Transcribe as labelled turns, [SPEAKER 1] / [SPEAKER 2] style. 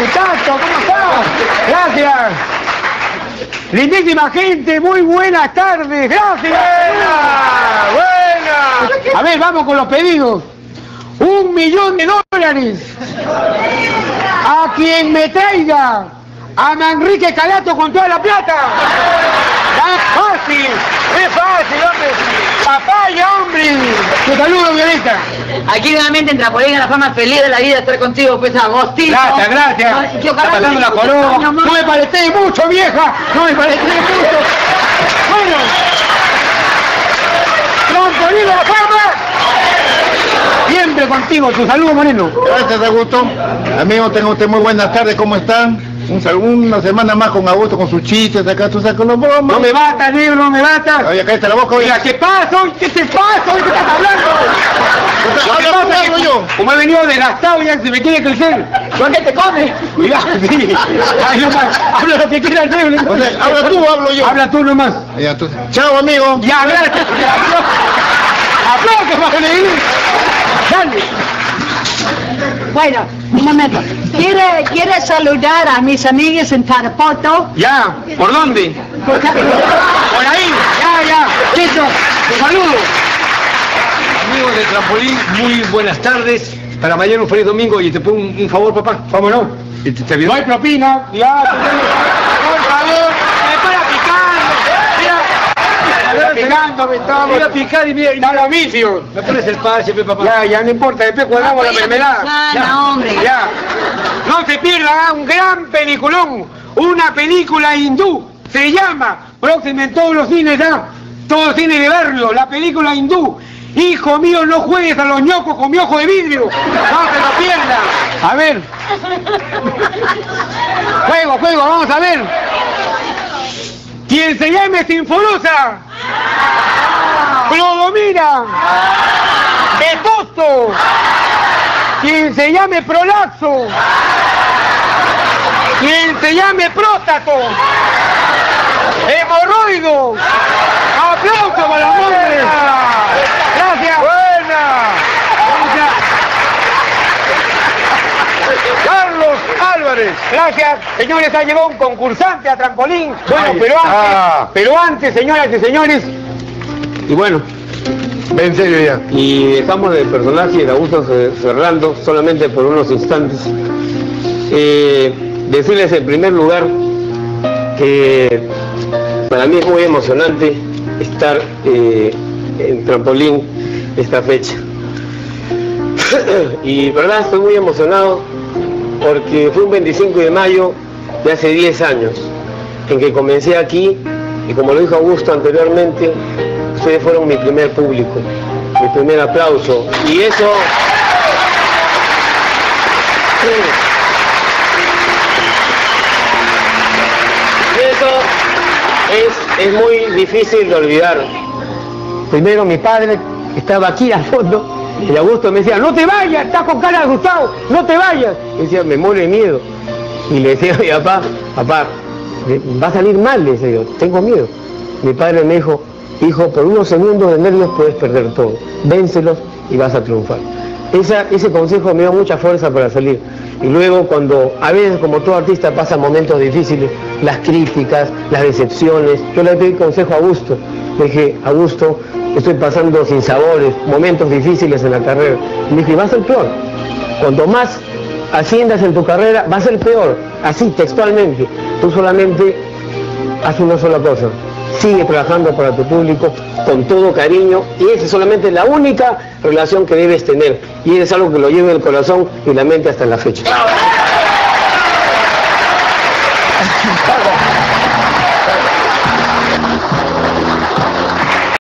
[SPEAKER 1] muchacho, ¿cómo estás? Gracias. Lindísima gente, muy buenas tardes, gracias.
[SPEAKER 2] ¡Buena! ¡Buena!
[SPEAKER 1] A ver, vamos con los pedidos. Un millón de dólares a quien me traiga a Manrique Calato con toda la plata. ¡Es fácil! ¡Es fácil, hombre! ¡Papaya, hombre! Te saludo, Violeta.
[SPEAKER 3] Aquí nuevamente en Trampolín a la fama feliz de la vida de estar contigo, pues Agostino.
[SPEAKER 1] Gracias, gracias.
[SPEAKER 3] Ay, yo,
[SPEAKER 1] Está
[SPEAKER 3] carajo,
[SPEAKER 1] pasando la. No me parecí mucho, vieja. No me parecí mucho. Bueno. Trampolín a la fama. Siempre contigo. Tu saludo, Moreno.
[SPEAKER 2] Gracias, Augusto. Amigo, tengan usted muy buenas tardes. ¿Cómo están? Un sal- una semana más con Augusto, con sus chistes acá, tú sacas los bromas.
[SPEAKER 1] No me batas, negro, no me batas.
[SPEAKER 2] Oye, cállate la boca, oye.
[SPEAKER 1] Mira, ¿qué pasa? hoy? ¿Qué te pasa? hoy? ¿Qué estás hablando? Es
[SPEAKER 2] hablo
[SPEAKER 1] que,
[SPEAKER 2] yo.
[SPEAKER 1] como he venido desgastado ya se me quiere crecer. ¿Tú a qué te comes? Mira, sí. Ay, nomás, habla lo que quieras, negro.
[SPEAKER 2] O sea, habla tú o hablo yo.
[SPEAKER 1] Habla tú nomás.
[SPEAKER 2] Ya, tú- Chao, amigo.
[SPEAKER 1] Ya, gracias. Aplausos para. Dale.
[SPEAKER 4] Bueno, un momento. ¿Quiere, ¿Quiere saludar a mis amigas en Tarapoto?
[SPEAKER 1] Ya, ¿por dónde? Por ahí, ya, ya. Listo, te saludo.
[SPEAKER 5] Amigos de Trampolín, muy buenas tardes. Para mañana un feliz domingo y te pongo un, un favor, papá.
[SPEAKER 1] Vámonos.
[SPEAKER 5] Y te, te
[SPEAKER 1] No hay propina. Ya, por favor. Me para picando. Mira. Picando, me está.
[SPEAKER 5] Voy a picar y mira,
[SPEAKER 1] Da lo mismo.
[SPEAKER 5] me pones el parche, pe, papá.
[SPEAKER 1] Ya, ya no importa, después cuadramos la mermelada.
[SPEAKER 4] Sana, hombre.
[SPEAKER 1] Ya. No se pierda un gran peliculón, una película hindú. Se llama, próxima en todos los cines ya, todos los cines de verlo, la película hindú. Hijo mío, no juegues a los ñocos con mi ojo de vidrio. No se lo pierda. A ver. Juego, juego, vamos a ver. Quien se llame Sinforosa. Clodomira. Vetusto. Quien se llame Prolaxo. Quien se llame Próstato. Hemorroido. Aplauso para los hombres. Gracias. Buena. Carlos Álvarez. Gracias. Señores, ha llegado un concursante a trampolín. Bueno, pero antes,
[SPEAKER 2] está.
[SPEAKER 1] pero antes, señoras y señores. Y bueno,
[SPEAKER 2] en serio ya.
[SPEAKER 5] Y dejamos de personaje de Augusto Fe- Fernando solamente por unos instantes. Eh, decirles en primer lugar que para mí es muy emocionante estar eh, en trampolín esta fecha. y verdad estoy muy emocionado porque fue un 25 de mayo de hace 10 años en que comencé aquí y como lo dijo Augusto anteriormente, ustedes fueron mi primer público, mi primer aplauso y eso eso es, es muy difícil de olvidar. Primero mi padre estaba aquí al fondo y Augusto me decía, no te vayas, estás con cara de Gustavo, no te vayas. Y decía, me muero miedo. Y le decía a mi papá, papá, va a salir mal, le decía yo, tengo miedo. Mi padre me dijo, hijo, por unos segundos de nervios puedes perder todo, vénselos y vas a triunfar. Esa- ese consejo me dio mucha fuerza para salir. Y luego cuando a veces como todo artista pasa momentos difíciles, las críticas, las decepciones, yo le pedí consejo a Augusto. Le dije, Augusto, estoy pasando sin sabores, momentos difíciles en la carrera. Me dijo, y va a ser peor. Cuanto más haciendas en tu carrera, va a ser peor. Así, textualmente. Tú solamente haz una sola cosa. Sigue trabajando para tu público con todo cariño y esa es solamente la única relación que debes tener. Y es algo que lo lleva el corazón y la mente hasta la fecha.